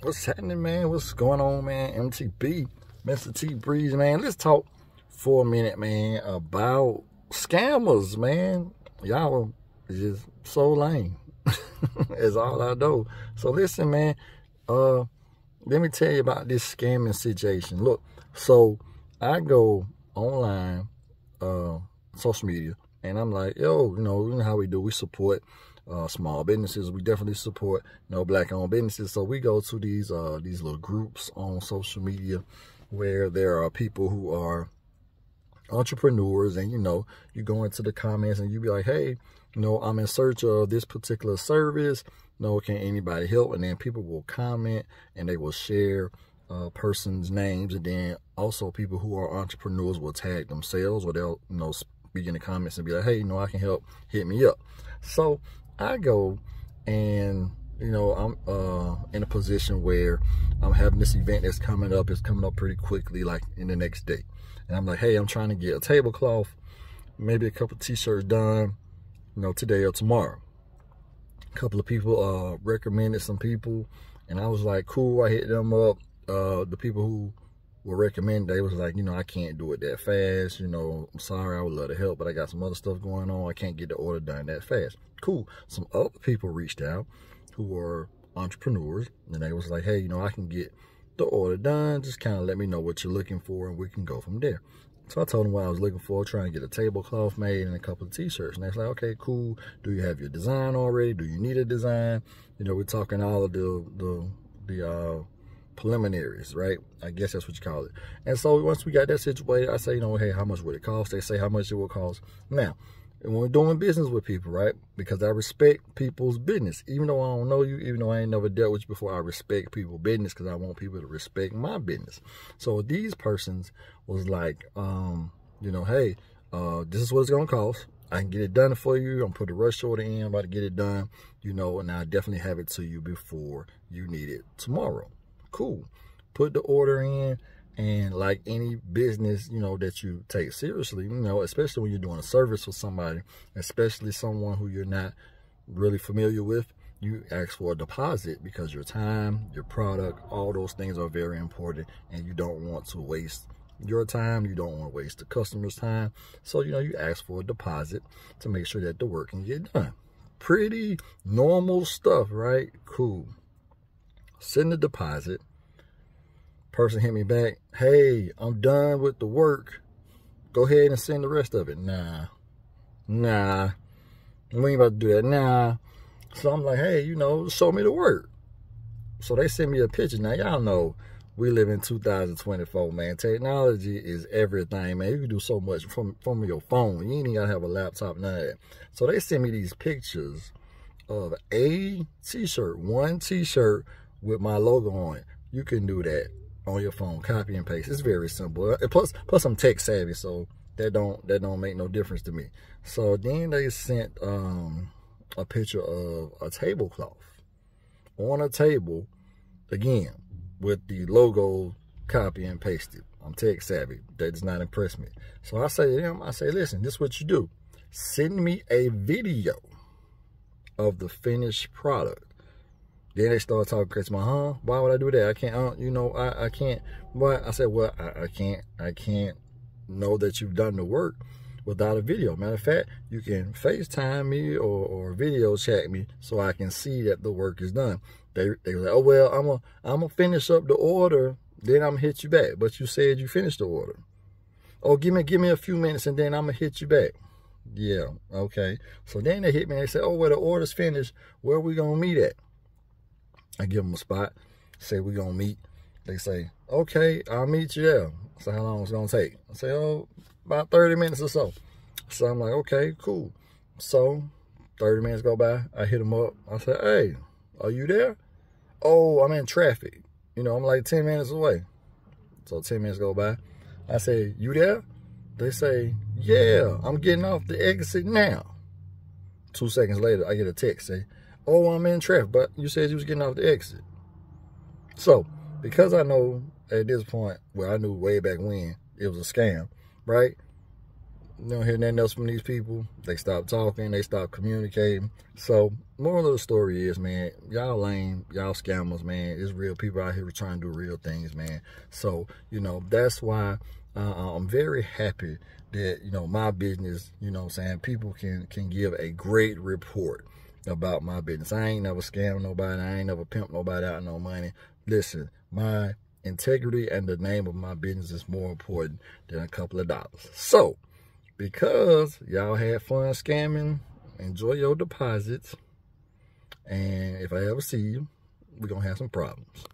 What's happening, man? What's going on, man? MTB, Mr. T Breeze, man. Let's talk for a minute, man, about scammers, man. Y'all are just so lame. Is all I know. So listen, man. Uh, let me tell you about this scamming situation. Look, so I go online, uh, social media, and I'm like, yo, you know, you know how we do. We support uh, small businesses. We definitely support you know black-owned businesses. So we go to these uh, these little groups on social media where there are people who are entrepreneurs, and you know, you go into the comments and you be like, hey, you know, I'm in search of this particular service. No, can anybody help? And then people will comment and they will share uh, person's names, and then also people who are entrepreneurs will tag themselves, or they'll you know speak in the comments and be like, hey, you know, I can help. Hit me up. So I go and you know I'm uh, in a position where I'm having this event that's coming up. It's coming up pretty quickly, like in the next day. And I'm like, hey, I'm trying to get a tablecloth, maybe a couple t-shirts done, you know, today or tomorrow. A couple of people uh, recommended some people, and I was like, cool. I hit them up. Uh, the people who were recommended, they was like, you know, I can't do it that fast. You know, I'm sorry, I would love to help, but I got some other stuff going on. I can't get the order done that fast. Cool. Some other people reached out who were entrepreneurs, and they was like, hey, you know, I can get the order done. Just kind of let me know what you're looking for, and we can go from there. So I told them what I was looking for, trying to get a tablecloth made and a couple of t-shirts. And they was like, okay, cool. Do you have your design already? Do you need a design? You know, we're talking all of the the the uh, preliminaries, right? I guess that's what you call it. And so once we got that situated, I say, you know, hey, how much would it cost? They say how much it will cost. Now, when we're doing business with people, right? Because I respect people's business. Even though I don't know you, even though I ain't never dealt with you before, I respect people's business because I want people to respect my business. So these persons was like, um, you know, hey, uh, this is what it's gonna cost. I can get it done for you. I'm put a rush order in, I'm about to get it done, you know, and I definitely have it to you before you need it tomorrow. Cool. Put the order in and like any business, you know, that you take seriously, you know, especially when you're doing a service for somebody, especially someone who you're not really familiar with, you ask for a deposit because your time, your product, all those things are very important and you don't want to waste your time. You don't want to waste the customer's time. So, you know, you ask for a deposit to make sure that the work can get done. Pretty normal stuff, right? Cool. Send the deposit person hit me back, hey, I'm done with the work. Go ahead and send the rest of it. Nah, nah, we ain't about to do that. Nah. So I'm like, hey, you know, show me the work. So they send me a picture. Now, y'all know we live in 2024, man. Technology is everything, man. You can do so much from, from your phone. You ain't even gotta have a laptop, none of that. So they send me these pictures of a t-shirt, one t-shirt with my logo on it. You can do that on your phone, copy and paste. It's very simple. Uh, plus, plus I'm tech savvy, so that don't that don't make no difference to me. So then they sent um, a picture of a tablecloth on a table, again with the logo copy and pasted. I'm tech savvy. That does not impress me. So I say to them, I say, listen, this is what you do. Send me a video of the finished product. Then they start talking crazy. My, huh? Why would I do that? I can't. Uh, you know, I, I can't. But I said, well, I, I can't. I can't know that you've done the work without a video. Matter of fact, you can FaceTime me or, or video chat me so I can see that the work is done. They they like, oh well, I'm a I'm gonna finish up the order, then I'm gonna hit you back. But you said you finished the order. Oh, give me give me a few minutes and then I'm gonna hit you back. Yeah, okay. So then they hit me and they say, oh well, the order's finished. Where we gonna meet at? I give them a spot, say we're gonna meet. They say, okay, I'll meet you there. So how long it's gonna take? I say, oh, about 30 minutes or so. So I'm like, okay, cool. So 30 minutes go by, I hit them up. I say, hey, are you there? Oh, I'm in traffic. You know, I'm like 10 minutes away. So 10 minutes go by. I say, you there? They say, yeah, I'm getting off the exit now. Two seconds later, I get a text say, oh, I'm in traffic, but you said you was getting off the exit. So, because I know at this point, well, I knew way back when it was a scam, right? you don't hear nothing else from these people. They stop talking, they stop communicating. So, moral of the story is, man, y'all lame, y'all scammers, man. It's real people out here trying to do real things, man. So, you know, that's why uh, I'm very happy that, you know, my business, you know I'm saying, people can, can give a great report about my business. I ain't never scammed nobody. I ain't never pimped nobody out no money. Listen, my integrity and the name of my business is more important than a couple of dollars. So, because y'all had fun scamming, enjoy your deposits. And if I ever see you, we're going to have some problems.